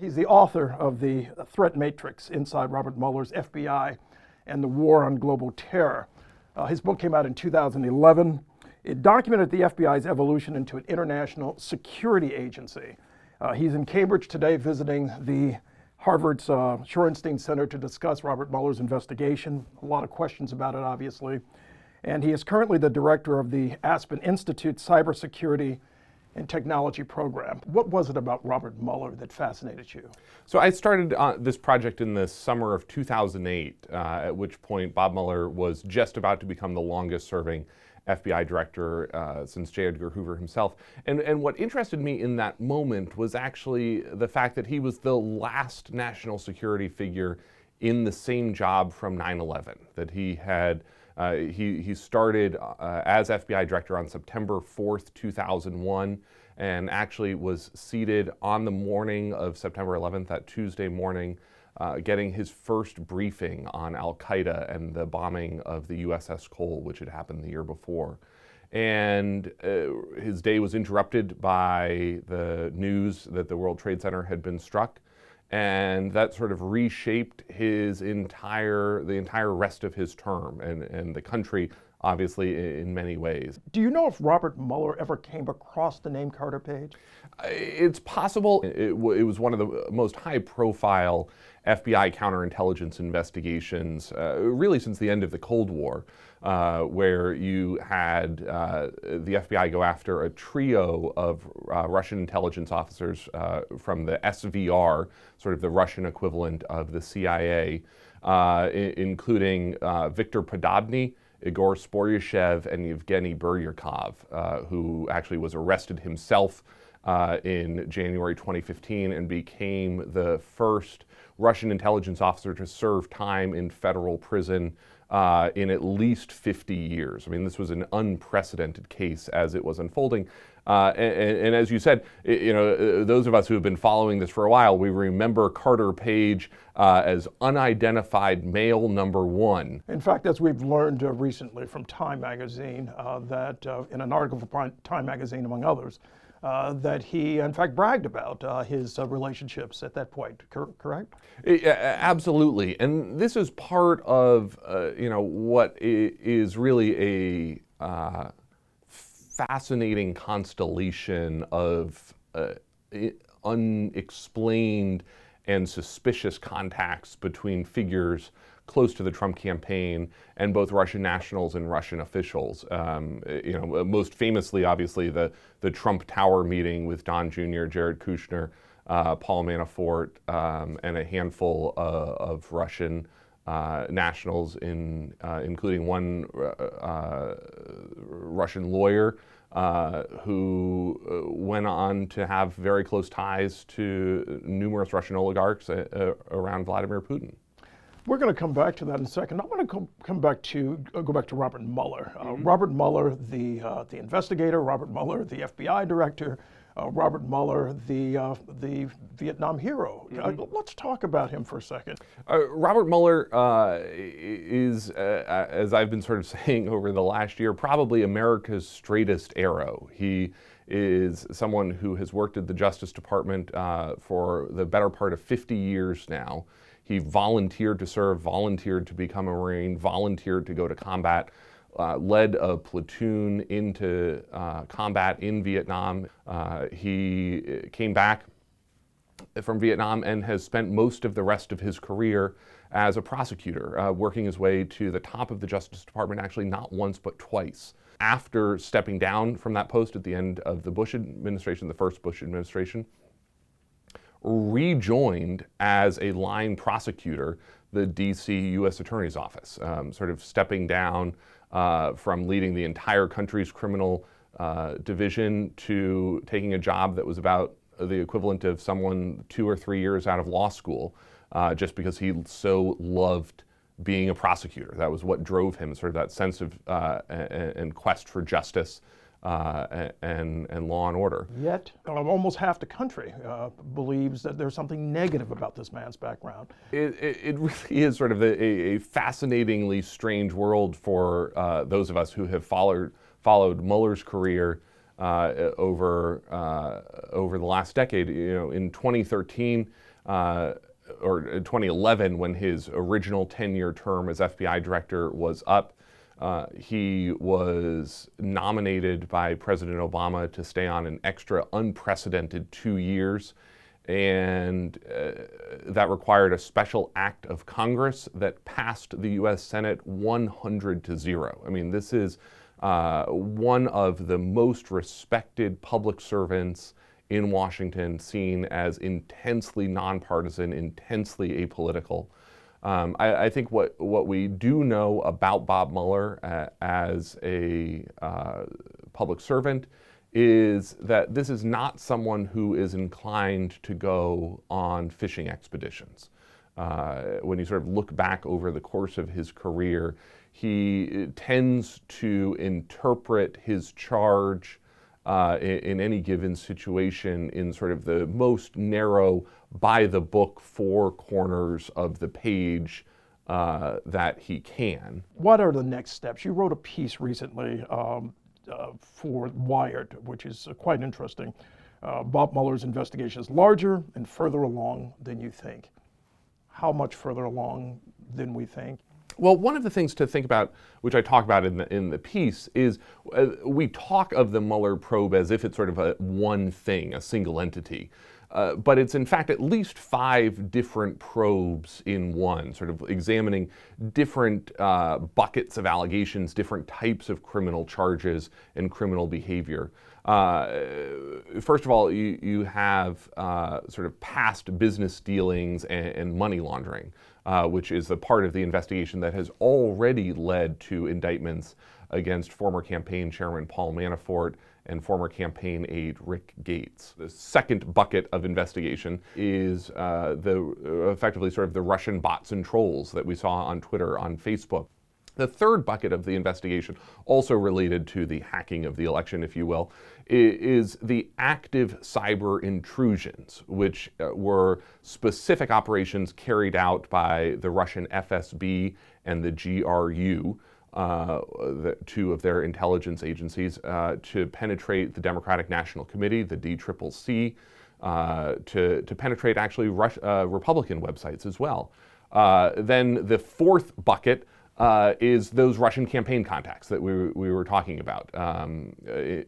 He's the author of the Threat Matrix Inside Robert Mueller's FBI and the War on Global Terror. Uh, his book came out in 2011. It documented the FBI's evolution into an international security agency. Uh, he's in Cambridge today visiting the Harvard's uh, Shorenstein Center to discuss Robert Mueller's investigation. A lot of questions about it, obviously. And he is currently the director of the Aspen Institute Cybersecurity and technology program. What was it about Robert Mueller that fascinated you? So I started uh, this project in the summer of 2008, uh, at which point Bob Mueller was just about to become the longest serving FBI director uh, since J. Edgar Hoover himself. And, and what interested me in that moment was actually the fact that he was the last national security figure in the same job from 9 11, that he had. Uh, he, he started uh, as FBI director on September 4th, 2001, and actually was seated on the morning of September 11th, that Tuesday morning, uh, getting his first briefing on Al Qaeda and the bombing of the USS Cole, which had happened the year before. And uh, his day was interrupted by the news that the World Trade Center had been struck. And that sort of reshaped his entire, the entire rest of his term and, and the country obviously in many ways. Do you know if Robert Mueller ever came across the name Carter Page? It's possible. It, it, was one of the most high profile FBI counterintelligence investigations, uh, really since the end of the Cold War, uh, where you had uh, the FBI go after a trio of uh, Russian intelligence officers uh, from the SVR, sort of the Russian equivalent of the CIA, uh, including Viktor Podobny. Igor Sporyashev and Yevgeny Buryakov, who actually was arrested himself in January 2015 and became the first Russian intelligence officer to serve time in federal prison uh, in at least 50 years. I mean, this was an unprecedented case as it was unfolding. Uh, and, and, as you said, you know, uh, those of us who have been following this for a while, we remember Carter Page uh, as unidentified male number one. In fact, as we've learned uh, recently from Time Magazine, uh, that in an article for Time Magazine, among others, uh, that he, in fact, bragged about uh, his uh, relationships at that point. Cor- correct? absolutely, and this is part of uh, you know what is really a uh, fascinating constellation of uh, unexplained and suspicious contacts between figures close to the Trump campaign and both Russian nationals and Russian officials. Um, you know, most famously, obviously, the, the Trump Tower meeting with Don Jr., Jared Kushner, uh, Paul Manafort, um, and a handful uh, of Russian uh, nationals, in, uh, including one uh, uh, Russian lawyer. who went on to have very close ties to numerous Russian oligarchs around Vladimir Putin. We're going to come back to that in a second. I want to come, come back to uh, go back to Robert Mueller. Uh, mm-hmm. Robert Mueller, the uh, the investigator. Robert Mueller, the FBI director. Uh, Robert Mueller, the uh, the Vietnam hero. Uh, mm-hmm. let's talk about him for a second. Robert Mueller is, as I've been sort of saying over the last year, probably America's straightest arrow. He is someone who has worked at the Justice Department for the better part of 50 years now. He volunteered to serve, volunteered to become a Marine, volunteered to go to combat, uh, led a platoon into uh, combat in Vietnam. Uh, he came back from Vietnam and has spent most of the rest of his career as a prosecutor, uh, working his way to the top of the Justice Department, actually not once but twice. After stepping down from that post at the end of the Bush administration, the first Bush administration, rejoined as a line prosecutor the DC U.S. Attorney's Office, um, sort of stepping down uh, from leading the entire country's criminal uh, division to taking a job that was about the equivalent of someone two or three years out of law school, uh, just because he so loved being a prosecutor. That was what drove him, sort of that sense of uh, and quest for justice uh, and, and law and order. Yet, uh, almost half the country uh, believes that there's something negative about this man's background. It, it, it really is sort of a, a fascinatingly strange world for uh, those of us who have followed, followed Mueller's career uh, over uh, over the last decade. You know, in 2013 uh, or 2011, when his original 10-year term as FBI director was up, uh, he was nominated by President Obama to stay on an extra unprecedented two years. And uh, that required a special act of Congress that passed the U.S. Senate 100 to zero. I mean, this is uh, one of the most respected public servants in Washington, seen as intensely nonpartisan, intensely apolitical. Um, I, I, think what, what we do know about Bob Mueller uh, as a uh, public servant is that this is not someone who is inclined to go on fishing expeditions. Uh, when you sort of look back over the course of his career, he tends to interpret his charge uh, in, in, any given situation in sort of the most narrow, by the book, four corners of the page uh, that he can. What are the next steps? You wrote a piece recently um, uh, for Wired, which is uh, quite interesting. Uh, Bob Mueller's investigation is larger and further along than you think. How much further along than we think? Well, one of the things to think about, which I talk about in the, in the piece, is uh, we talk of the Mueller probe as if it's sort of a one thing, a single entity. Uh, but it's in fact at least five different probes in one, sort of examining different uh, buckets of allegations, different types of criminal charges and criminal behavior. Uh, first of all, you, you have uh, sort of past business dealings and, and money laundering uh, which is the part of the investigation that has already led to indictments against former campaign chairman Paul Manafort and former campaign aide Rick Gates. The second bucket of investigation is uh, the effectively sort of the Russian bots and trolls that we saw on Twitter, on Facebook. The third bucket of the investigation, also related to the hacking of the election, if you will, is the active cyber intrusions, which uh, were specific operations carried out by the Russian FSB and the GRU. Uh, the, two of their intelligence agencies uh, to penetrate the Democratic National Committee, the DCCC, uh, to, to penetrate actually uh, Republican websites as well. Uh, then the fourth bucket uh, is those Russian campaign contacts that we, we were talking about. Um,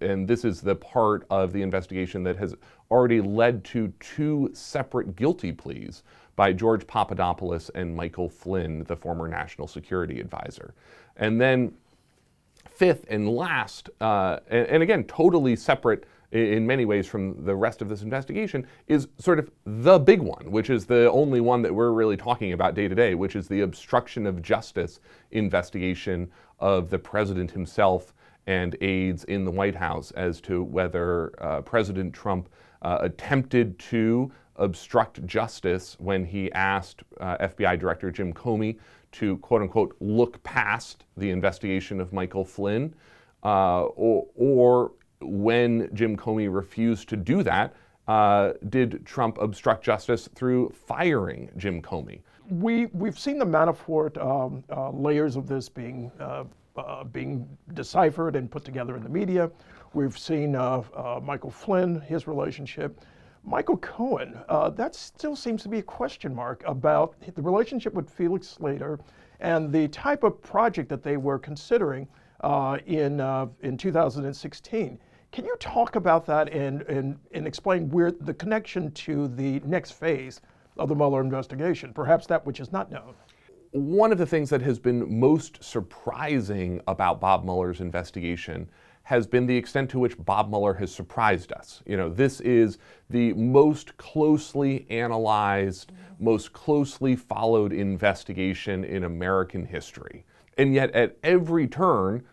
and this is the part of the investigation that has already led to two separate guilty pleas by George Papadopoulos and Michael Flynn, the former national security advisor. And then, fifth and last, uh, and, and again, totally separate in many ways from the rest of this investigation is sort of the big one, which is the only one that we're really talking about day to day, which is the obstruction of justice investigation of the president himself and aides in the White House as to whether uh, President Trump uh, attempted to obstruct justice when he asked uh, FBI Director Jim Comey to quote unquote look past the investigation of Michael Flynn. Uh, or, or when Jim Comey refused to do that, uh, did Trump obstruct justice through firing Jim Comey? We, we've seen the Manafort um, uh, layers of this being, uh, uh being deciphered and put together in the media. We've seen uh, uh, Michael Flynn, his relationship. Michael Cohen, that still seems to be a question mark about the relationship with Felix Slater and the type of project that they were considering in, in 2016. Can you talk about that and, and, and explain where the connection to the next phase of the Mueller investigation, perhaps that which is not known? One of the things that has been most surprising about Bob Mueller's investigation has been the extent to which Bob Mueller has surprised us. You know, this is the most closely analyzed, most closely followed investigation in American history. And yet, at every turn,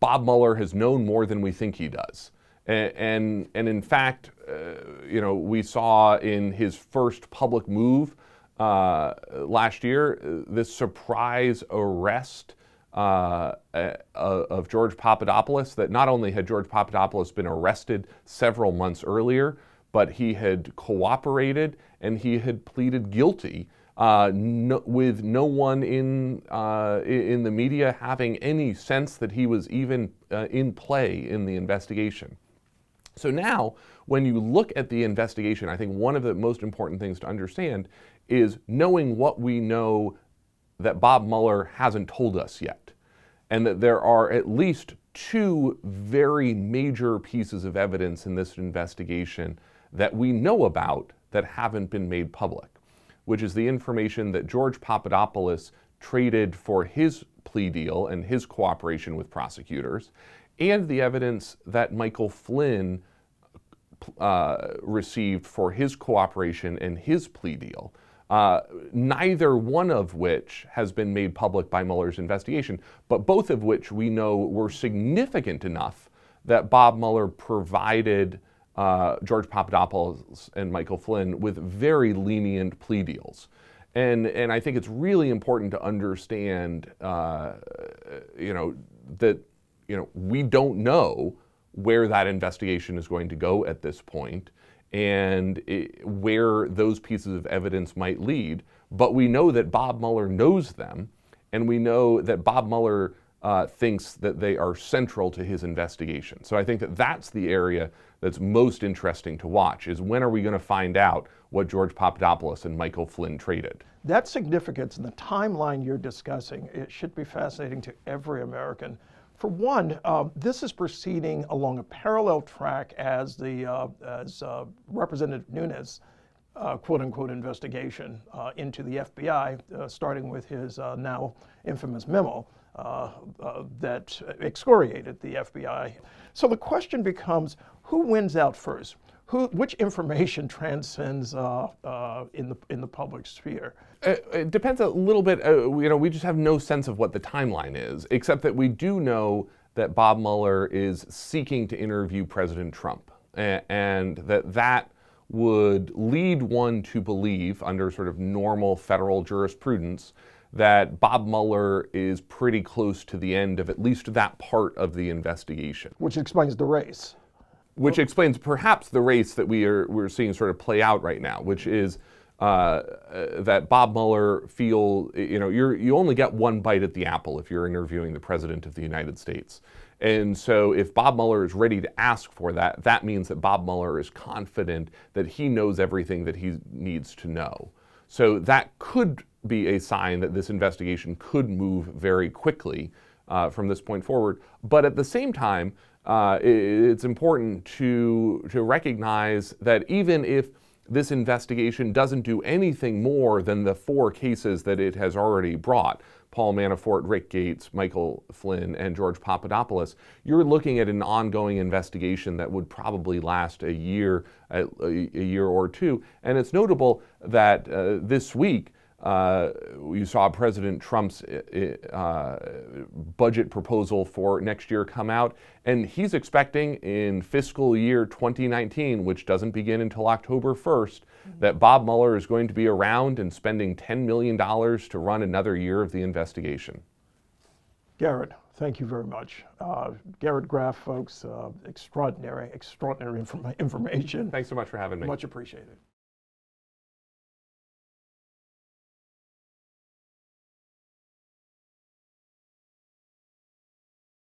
Bob Mueller has known more than we think he does. And, and, in fact, uh, you know, we saw in his first public move uh, last year this surprise arrest uh, uh, of George Papadopoulos. That not only had George Papadopoulos been arrested several months earlier, but he had cooperated and he had pleaded guilty. Uh, no, with no one in uh, in the media having any sense that he was even in play in the investigation. So now, when you look at the investigation, I think one of the most important things to understand is knowing what we know that Bob Mueller hasn't told us yet. And that there are at least two very major pieces of evidence in this investigation that we know about that haven't been made public, which is the information that George Papadopoulos traded for his plea deal and his cooperation with prosecutors, and the evidence that Michael Flynn uh, received for his cooperation and his plea deal. Uh, neither one of which has been made public by Mueller's investigation, but both of which we know were significant enough that Bob Mueller provided uh, George Papadopoulos and Michael Flynn with very lenient plea deals. And, and I think it's really important to understand, uh, you know, that you know, we don't know where that investigation is going to go at this point and it, where those pieces of evidence might lead. But we know that Bob Mueller knows them, and we know that Bob Mueller uh, thinks that they are central to his investigation. So I think that that's the area that's most interesting to watch is when are we going to find out what George Papadopoulos and Michael Flynn traded? That significance and the timeline you're discussing, it should be fascinating to every American. For one, uh, this is proceeding along a parallel track as the uh, as uh, Representative Nunes, uh, quote unquote, investigation uh, into the FBI, uh, starting with his now infamous memo that excoriated the FBI. So the question becomes, who wins out first? Who, which information transcends uh, uh, in the in the public sphere? It, uh, it depends a little bit. Uh, you know, we just have no sense of what the timeline is, except that we do know that Bob Mueller is seeking to interview President Trump, and, and that that would lead one to believe, under sort of normal federal jurisprudence, that Bob Mueller is pretty close to the end of at least that part of the investigation. Which explains the race which explains perhaps the race that we are we're seeing sort of play out right now, which is uh, uh, that Bob Mueller feel you know you you only get one bite at the apple if you're interviewing the president of the United States, and so if Bob Mueller is ready to ask for that, that means that Bob Mueller is confident that he knows everything that he needs to know. So that could be a sign that this investigation could move very quickly uh, from this point forward. But at the same time, uh, it's important to, to recognize that even if this investigation doesn't do anything more than the four cases that it has already brought Paul Manafort, Rick Gates, Michael Flynn, and George Papadopoulos you're looking at an ongoing investigation that would probably last a year, a, a year or two. And it's notable that uh, this week, uh, you saw President Trump's uh, uh, budget proposal for next year come out, and he's expecting in fiscal year 2019, which doesn't begin until October 1st, mm-hmm. that Bob Mueller is going to be around and spending $10 million to run another year of the investigation. Garrett, thank you very much. Uh, Garrett Graff, folks, uh, extraordinary, extraordinary informa- information. Thanks so much for having me. Much appreciated.